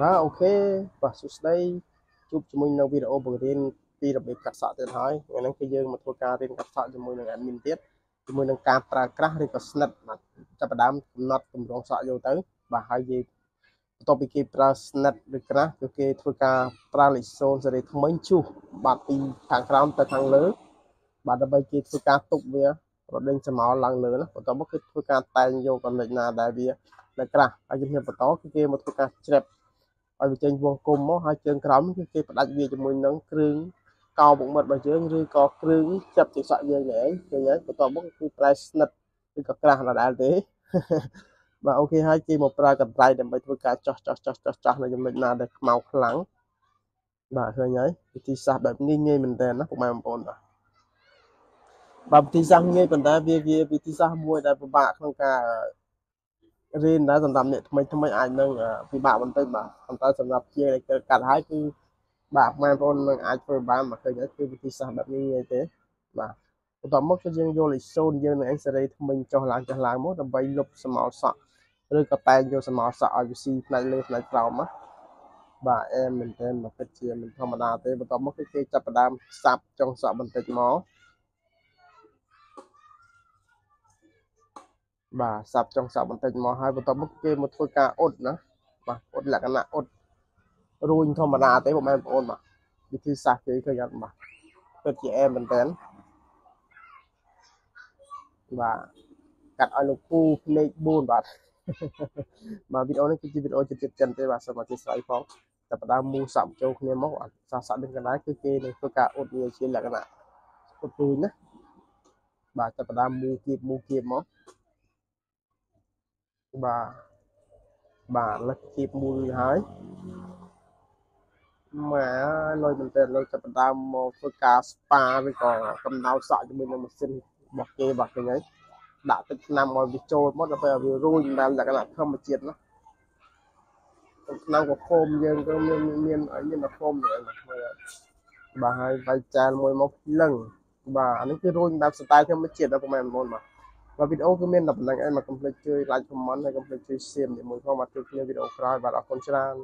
បាទអូខេបាទសួស្តីជួបជាមួយនៅវីដេអូបង្រៀនពីរបៀបកាត់សក់ទៀតហើយថ្ងៃនេះគឺយើងមកធ្វើការរៀនកាត់សក់ជាមួយនឹង admin ទៀតជាមួយនឹងការប្រើក្រាស់ឬក៏ស្និតបាទចាប់ផ្ដើមកំណត់ទម្រង់សក់យកទៅ បាទហើយយើងបន្ទាប់ពីគេប្រើស្និតឬក្រាស់គឺគេធ្វើការប្រើលេខ0សេរីថ្មីជុះបាទពីខាងក្រោមទៅខាងលើ បាទដើម្បីគេធ្វើការទុកវារដេញសមោលឡើងលើណាបន្ទាប់មកគឺធ្វើការតែងយកកណិចណាដែលវានៅក្រាស់ហើយជំហានបន្តគឺគេមកធ្វើការជ្រាប ឲ្យវាចេញវងគុំមកហើយជើងក្រោមគឺគេផ្ដាច់វាជាមួយនឹងគ្រឿងកោបុកមិត្តរបស់យើងឬក៏គ្រឿងចាប់ជាសក់យើងឯងឃើញហើយបន្ទាប់មកគឺប្រែស្និតឬក៏ក្រាស់ដដែលទេបាទអូខេហើយគេមកប្រើកន្ត្រៃដើម្បីធ្វើការចោះចោះចោះចោះចោះនៅចំណុចណាដែលខ្មៅខ្លាំងបាទឃើញហើយវិធីសាស្ត្របែបនេះងាយមែនតើណាពុកម៉ែបងប្អូនបាទបាទវិធីសាស្ត្រងាយប៉ុន្តែវាវាវិធីសាស្ត្រមួយដែលពិបាកក្នុងការ រៀនដែរសម្រាប់អ្នកថ្មីថ្មីអាចនឹងពិបាកបន្តិចបាទប៉ុន្តែសម្រាប់ជាងដែលកាត់ហើយគឺបាទបងប្អូននឹងអាចធ្វើបានមកឃើញគឺវិធីសាស្ត្របែបនេះងាយទេ បាទបន្តមកគឺយើងយកលេខ0យើងនឹងអេសេរីថ្មិញចុះឡើងចុះឡើងមកដើម្បីលុបស្មោលសក់ឬក៏តែងយកស្មោលសក់ឲ្យវាស៊ីផ្នែកលើផ្នែកក្រោមណាបាទអែមមែនទែនមកពិតជាមិនធម្មតាទេបន្តមកគឺគេចាប់ផ្ដើមសាប់ចុងសក់បន្តិចមក បាទសាប់ចុងសក់បន្តិចមកហើយបន្ទាប់មកគេមកធ្វើការអ៊ុតណាបាទអ៊ុតលក្ខណៈអ៊ុតរួញធម្មតាទេបងប្អូនបាទវិធីសាស្ត្រគេឃើញអត់បាទពិតជាអែមមែនតើបាទកាត់ឲ្យលោកពូភ្នែក4បាទបាទវីដេអូនេះគឺជាវីដេអូចិត្តចិនទេបាទសូមអធិស្ឋានផងតែបដើមមូសក់ចូលគ្នាមកអត់សាសក់ដូចកណ្ដាលគឺគេនឹងធ្វើការអ៊ុតវាជាលក្ខណៈអ៊ុតរួញណាបាទតែបដើមមូគៀបមូគៀបមក បាទបាទលឹកគៀបមូលហើយម៉ែលុយមែនតើលុយចាប់ផ្ដើមមកធ្វើការស្ប៉ាឬក៏កំណៅសក់ជាមួយនឹងម៉ាស៊ីនរបស់គេបាទឃើញហើយដាក់ទឹកថ្នាំឲ្យវាចូលមកដល់ពេលឲ្យវារួញតាមលក្ខណៈធម្មជាតិណាក្នុងកខោមយើងក៏មានមានមានតែខោមហ្នឹងបាទហើយវាយចាលមួយមកលឹងបាទអានេះគឺរួញបែបស្ទាយធម្មជាតិដល់ប្រហែលបងបាទ បាទវីដេអូគឺមានតែប៉ុណ្្នឹងឯងមកកុំភ្លេចជួយ like comment ហើយកុំភ្លេចជួយ share ជាមួយផងបាទជួបគ្នាវីដេអូក្រោយបាទអរគុណច្រើន